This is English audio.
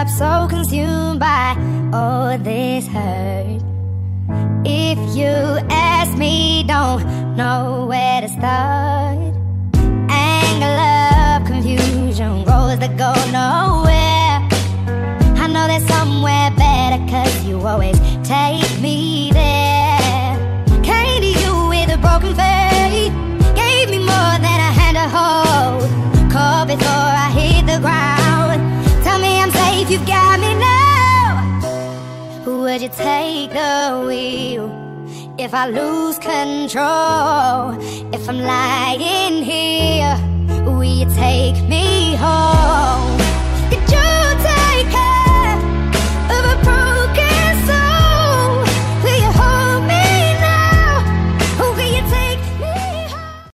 up so consumed by all this hurt. If you ask me, don't know where to start. Anger, love, confusion, roads that go nowhere. I know there's somewhere better, cause you always take me there. Came to you with a broken faith, gave me more than a hand to hold. Call before I hit the ground. You've got me now. Would you take the wheel if I lose control? If I'm lying here, will you take me home?